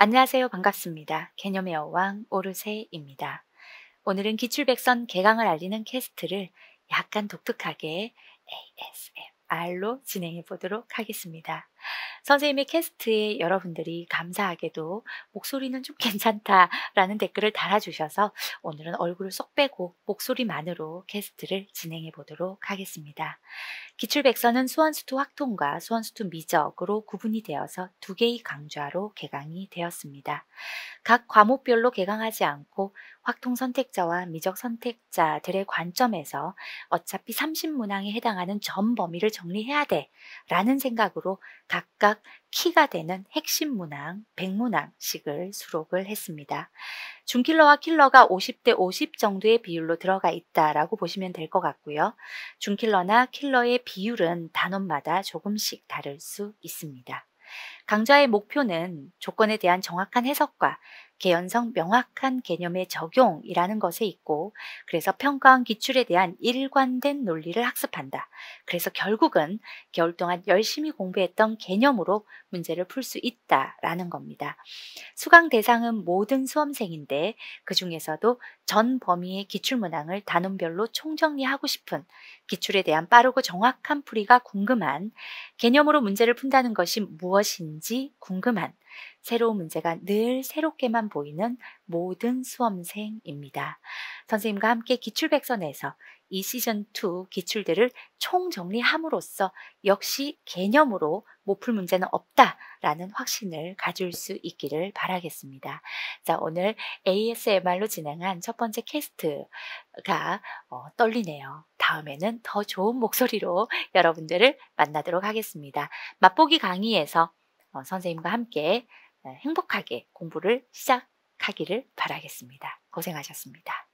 안녕하세요. 반갑습니다. 개념의 여왕 오르세입니다. 오늘은 기출백선 개강을 알리는 캐스트를 약간 독특하게 ASMR로 진행해 보도록 하겠습니다. 선생님의 캐스트에 여러분들이 감사하게도 목소리는 좀 괜찮다라는 댓글을 달아주셔서 오늘은 얼굴을 쏙 빼고 목소리만으로 캐스트를 진행해 보도록 하겠습니다. 기출백서는 수원수투 확통과 수원수투 미적으로 구분이 되어서 두 개의 강좌로 개강이 되었습니다. 각 과목별로 개강하지 않고 확통 선택자와 미적 선택자들의 관점에서 어차피 30문항에 해당하는 전 범위를 정리해야 돼 라는 생각으로 각각 키가 되는 핵심 문항 100문항씩을 수록을 했습니다. 중킬러와 킬러가 50대 50 정도의 비율로 들어가 있다라고 보시면 될 것 같고요. 중킬러나 킬러의 비율은 단원마다 조금씩 다를 수 있습니다. 강좌의 목표는 조건에 대한 정확한 해석과 개연성 명확한 개념의 적용이라는 것에 있고 그래서 평가원 기출에 대한 일관된 논리를 학습한다. 그래서 결국은 겨울 동안 열심히 공부했던 개념으로 문제를 풀 수 있다라는 겁니다. 수강 대상은 모든 수험생인데 그 중에서도 전 범위의 기출문항을 단원별로 총정리하고 싶은 기출에 대한 빠르고 정확한 풀이가 궁금한 개념으로 문제를 푼다는 것이 무엇인지 궁금한 새로운 문제가 늘 새롭게만 보이는 모든 수험생입니다. 선생님과 함께 기출백선에서 이 시즌2 기출들을 총정리함으로써 역시 개념으로 못 풀 문제는 없다라는 확신을 가질 수 있기를 바라겠습니다. 자, 오늘 ASMR로 진행한 첫 번째 캐스트가 어, 떨리네요. 다음에는 더 좋은 목소리로 여러분들을 만나도록 하겠습니다. 맛보기 강의에서 어, 선생님과 함께 행복하게 공부를 시작하기를 바라겠습니다. 고생하셨습니다.